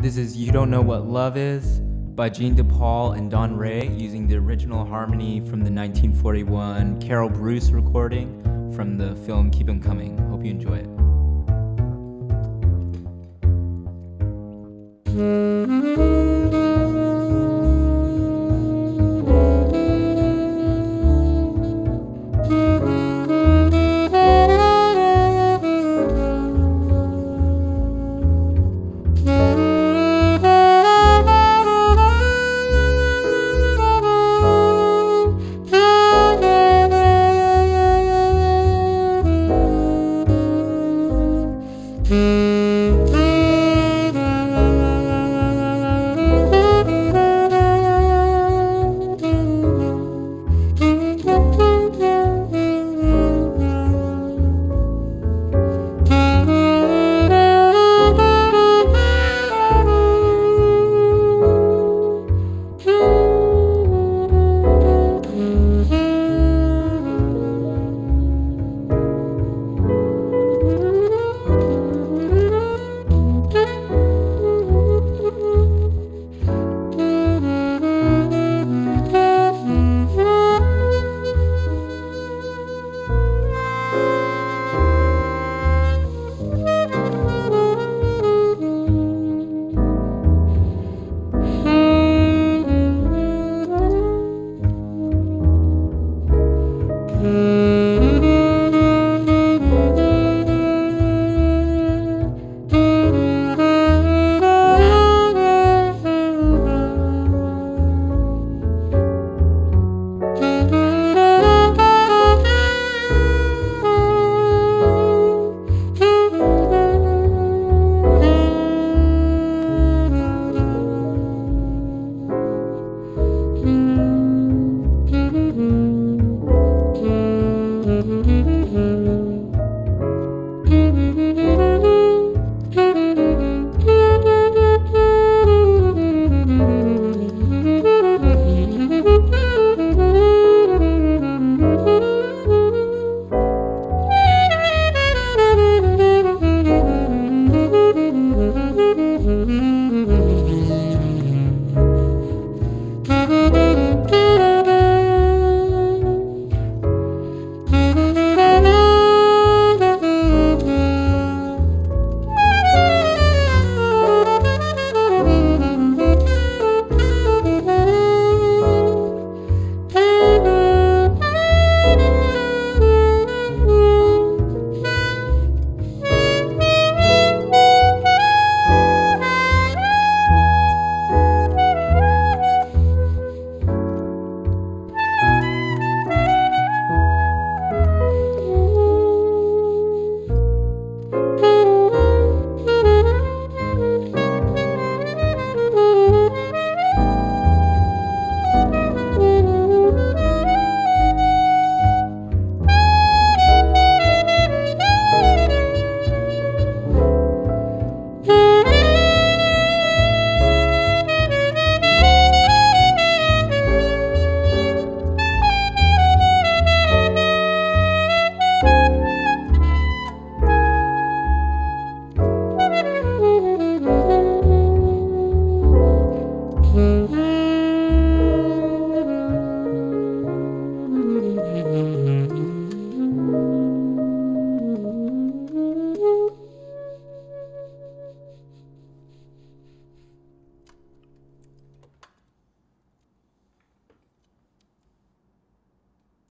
This is You Don't Know What Love Is by Gene DePaul and Don Raye using the original harmony from the 1941 Carol Bruce recording from the film Keep 'Em Coming. Hope you enjoy it. thank